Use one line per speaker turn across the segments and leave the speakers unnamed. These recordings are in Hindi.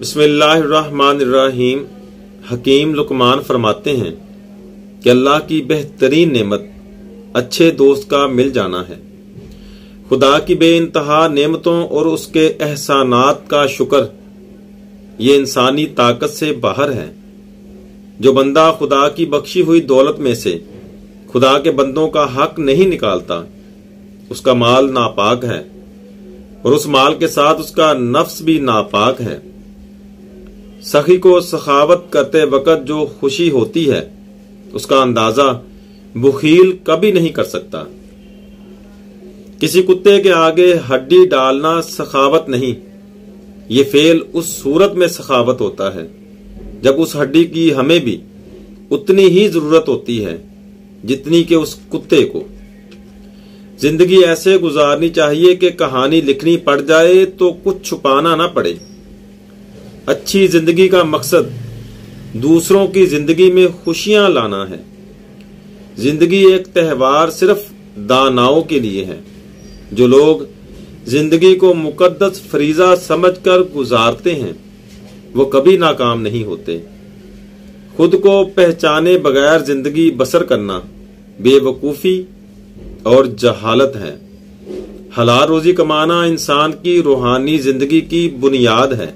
बिस्मिल्लाहिर्रहमानिर्रहीम। हकीम लुकमान फरमाते हैं कि अल्लाह की बेहतरीन नेमत अच्छे दोस्त का मिल जाना है। खुदा की बे इंतहा नेमतों और उसके एहसानात का शुक्र ये इंसानी ताकत से बाहर है। जो बंदा खुदा की बख्शी हुई दौलत में से खुदा के बंदों का हक नहीं निकालता, उसका माल नापाक है और उस माल के साथ उसका नफ्स भी नापाक है। सखी को सखावत करते वक्त जो खुशी होती है, उसका अंदाज़ा बुखील कभी नहीं कर सकता। किसी कुत्ते के आगे हड्डी डालना सखावत नहीं, ये फेल उस सूरत में सखावत होता है। जब उस हड्डी की हमें भी उतनी ही ज़रूरत होती है, जितनी के उस कुत्ते को। ज़िंदगी ऐसे गुजारनी चाहिए कि कहानी लिखनी पड़ जाए तो कुछ छुपाना ना पड़े। अच्छी ज़िंदगी का मकसद दूसरों की ज़िंदगी में खुशियाँ लाना है। ज़िंदगी एक त्यौहार सिर्फ़ दानाओं के लिए है, जो लोग ज़िंदगी को मुकद्दस फरीजा समझकर गुजारते हैं, वो कभी नाकाम नहीं होते। खुद को पहचाने बगैर ज़िंदगी बसर करना बेवकूफ़ी और जहालत है। हलाल रोजी कमाना इंसान की रूहानी ज़िंदगी की बुनियाद है।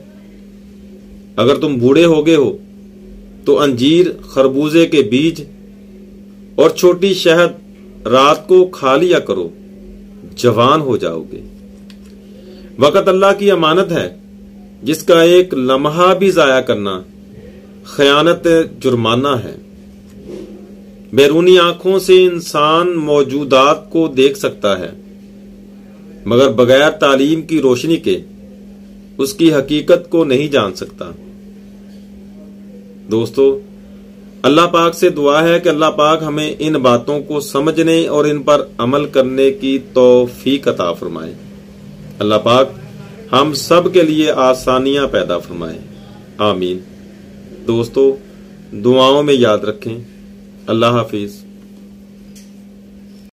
अगर तुम बूढ़े हो गए हो तो अंजीर खरबूजे के बीज और छोटी शहद रात को खा लिया करो, जवान हो जाओगे। वक़्त अल्लाह की अमानत है, जिसका एक लम्हा भी जाया करना खयानत जुर्माना है। बैरूनी आँखों से इंसान मौजूदात को देख सकता है, मगर बगैर तालीम की रोशनी के उसकी हकीकत को नहीं जान सकता। दोस्तों, अल्लाह पाक से दुआ है कि अल्लाह पाक हमें इन बातों को समझने और इन पर अमल करने की तोफीक अता फरमाए। अल्लाह पाक हम सब के लिए आसानियाँ पैदा फरमाए। आमीन। दोस्तों, दुआओं में याद रखें। अल्लाह हाफिज़।